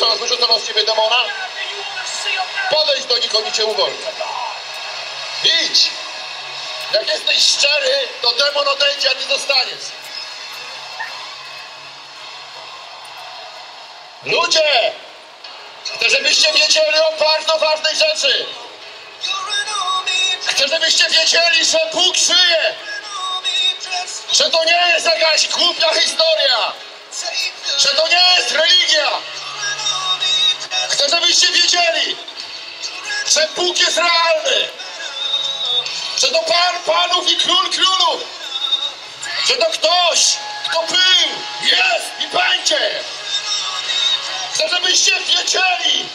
coraz wyrzucono z ciebie demona? Podejdź do nich, oni cię uwolnią. Idź! Jak jesteś szczery, to demon odejdzie, a ty zostaniesz. Ludzie! Chcę, żebyście wiedzieli o bardzo ważnej rzeczy. Chcę, żebyście wiedzieli, że Bóg żyje. Że to nie jest jakaś głupia historia. Wiedzieli, że Bóg jest realny. Że to Pan Panów i Król Królów. Że to ktoś, kto był, jest i będzie. Chcę, żebyście wiedzieli,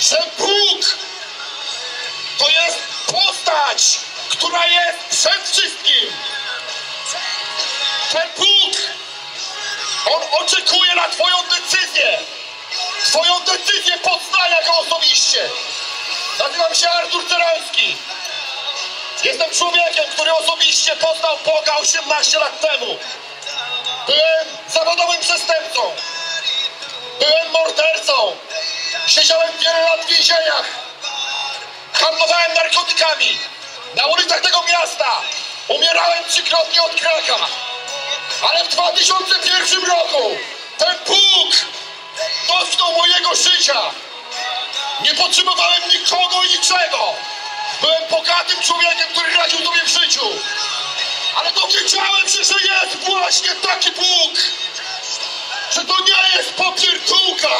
że Bóg to jest postać, która jest przed wszystkim. Ten Bóg, On oczekuje na Twoją decyzję. Twoją decyzję poznania Go osobiście. Nazywam się Artur Cerański. Jestem człowiekiem, który osobiście poznał Boga 18 lat temu. Byłem zawodowym przestępcą. Byłem mordercą. Siedziałem wiele lat w więzieniach. Handlowałem narkotykami. Na ulicach tego miasta. Umierałem trzykrotnie od kraka. Ale w 2001 roku ten Bóg dotknął mojego życia. Nie potrzebowałem nikogo i niczego. Byłem bogatym człowiekiem, który radził sobie w życiu. Ale dowiedziałem się, że jest właśnie taki Bóg. Że to nie jest popierdółka.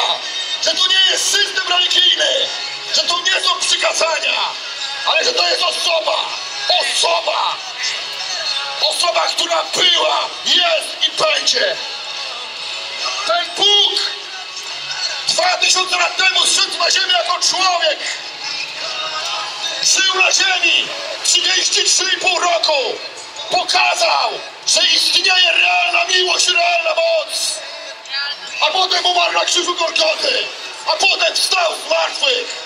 Że to nie jest system religijny. Że to nie są przykazania. Ale że to jest osoba. Osoba. Osoba, która była, jest i będzie. Ten Bóg tysiące lat temu zszedł na ziemię jako człowiek. Żył na ziemi 33,5 roku. Pokazał, że istnieje realna miłość, realna moc. A potem umarł na krzyżu Golgoty. A potem wstał z martwych.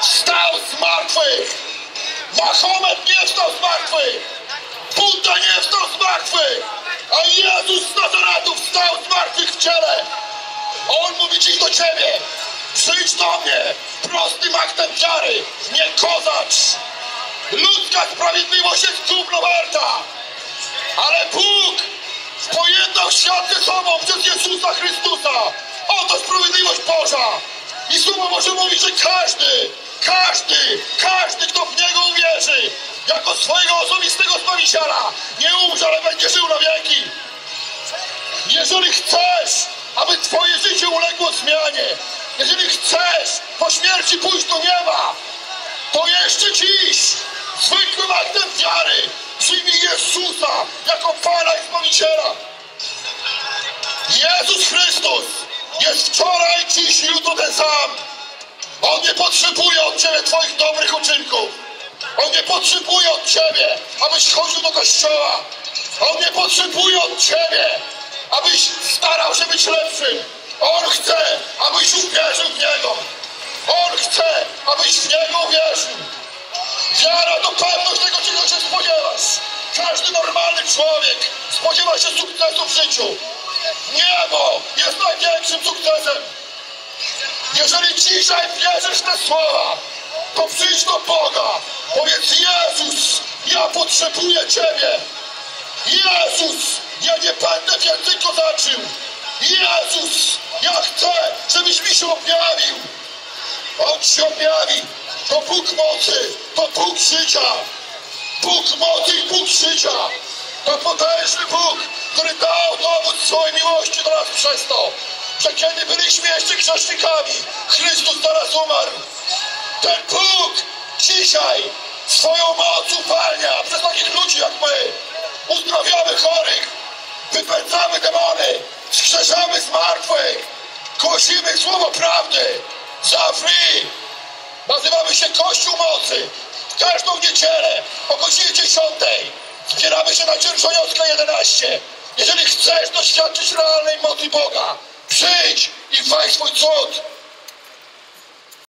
Wstał z martwych. Mahomet nie wstał z martwych. Buddha nie wstał z martwych. A Jezus z Nazaratu wstał z martwych w ciele. On mówi dziś do ciebie. Przyjdź do mnie prostym aktem wiary, nie kozacz. Ludzka sprawiedliwość jest gówno warta. Ale Bóg pojednał świat ze sobą przez Jezusa Chrystusa. Oto sprawiedliwość Boża. I Słowo Boże mówi, że każdy, każdy, każdy, kto w Niego uwierzy, jako swojego osobistego Zbawiciela, nie umrze, ale będzie żył na wieki. Jeżeli chcesz, aby Twoje życie uległo zmianie, jeżeli chcesz po śmierci pójść do nieba, to jeszcze dziś zwykłym aktem wiary przyjmij Jezusa jako Pana i Zbawiciela. Jezus Chrystus jest wczoraj, dziś i jutro ten sam. On nie potrzebuje od Ciebie Twoich dobrych uczynków. On nie potrzebuje od Ciebie, abyś chodził do kościoła. On nie potrzebuje od Ciebie, abyś starał się być lepszym. On chce, abyś uwierzył w Niego. On chce, abyś w Niego uwierzył. Wiara to pewność tego, czego się spodziewasz. Każdy normalny człowiek spodziewa się sukcesu w życiu. Niebo jest największym sukcesem. Jeżeli dzisiaj wierzysz te słowa, to przyjdź do Boga. Powiedz, Jezus, ja potrzebuję Ciebie. Jezus, ja nie będę więcej kozaczył. Jezus, ja chcę, żebyś mi się objawił. On się objawi. To Bóg mocy, to Bóg życia. Bóg mocy i Bóg życia. To potężny Bóg, który dał dowód swojej miłości do nas przez to, że kiedy byliśmy jeszcze grzesznikami, Chrystus nas umarł. Ten Bóg dzisiaj swoją moc upalnia przez takich ludzi jak my. Uzdrawiamy chorych, wypędzamy demony, wskrzeszamy zmartwych, głosimy słowo prawdy za free. Nazywamy się Kościół Mocy. W każdą niedzielę o godzinie 10 zbieramy się na Dzierżoniowska 11. Jeżeli chcesz doświadczyć realnej mocy Boga, przyjdź i weź swój cud.